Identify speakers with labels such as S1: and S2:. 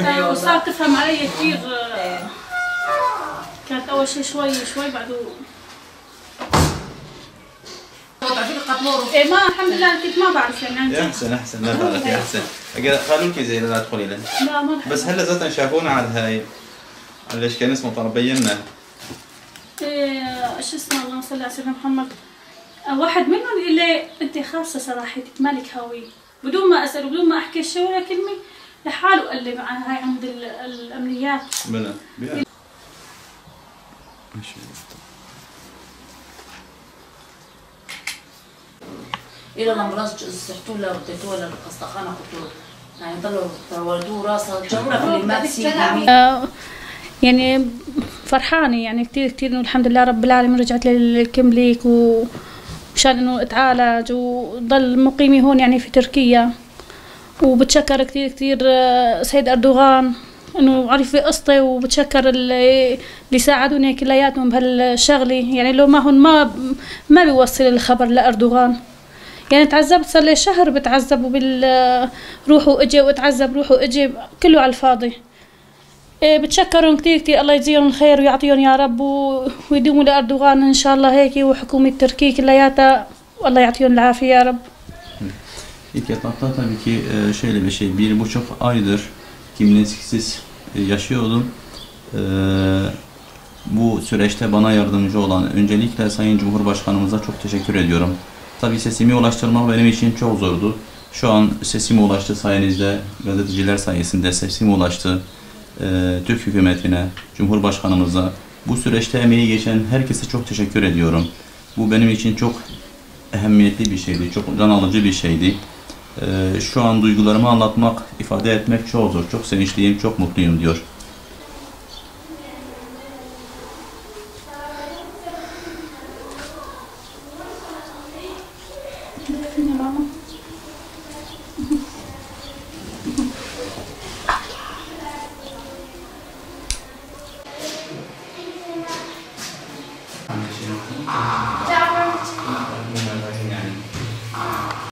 S1: آه، وصارت تفهم علي كثير آه، كانت أول شيء شوي شوي
S2: قطمور
S1: إيه ما الحمد لله كنت ما بعرف يعني
S3: يا. أحسن أحسن. لا تعرفي أحسن. قالوا لك زي لا تدخلي لنا.
S1: لا ما
S3: بس هلا ذاتا شافونا على هاي على إيش كان اسمه طلب بينا.
S1: إيه شو اسمه اللهم صل على سيدنا محمد. واحد منهم يقول لي أنت خاصة صراحتك مالك هوية. بدون ما أسأل وبدون ما أحكي شيء ولا كلمة لحاله قال لي مع هاي عند ال- الأمنيات.
S3: بلا. بلا. ماشي.
S2: إلى الامراض سحتوا له وديتوه للقسطخانه قلت له يعني ضلوا ولدوه راسه جبره في الماء تسيب
S1: آه، يعني فرحانة يعني كتير كتير إنه الحمد لله رب العالمين رجعت للكمليك ومشان إنه أتعالج وضل مقيمي هون يعني في تركيا. وبتشكر كتير كتير آه، سيد أردوغان إنه عرف قصتي وبتشكر اللي ساعدوني كلياتهم بهالشغلة. يعني لو ما هون ما ما بيوصل الخبر لأردوغان. يعني تعذبت صار لي شهر بتعذب وبال روح واجي واتعذب روح واجي كله على الفاضي. إيه بتشكرهم كتير كتير. الله يجزيهم الخير ويعطيهم يا رب ويدوموا لأردوغان إن شاء الله هيك وحكومة تركيا كلياتها. والله يعطيهم العافية يا رب.
S3: İlk etapta tabii ki e, şöyle bir şey, bir buçuk aydır kimliksiz e, yaşıyordum. E, Bu süreçte bana yardımcı olan öncelikle Sayın Cumhurbaşkanımıza çok teşekkür ediyorum. Tabii sesimi ulaştırmak benim için çok zordu. Şu an sesim ulaştı sayenizde, gazeteciler sayesinde sesim ulaştı. Türk hükümetine, Cumhurbaşkanımıza, bu süreçte emeği geçen herkese çok teşekkür ediyorum. Bu benim için çok ehemmiyetli bir şeydi, çok can alıcı bir şeydi e, şu an duygularımı anlatmak, ifade etmek çok zor. Çok sevinçliyim, çok mutluyum diyor.
S1: Bilmiyorum ama.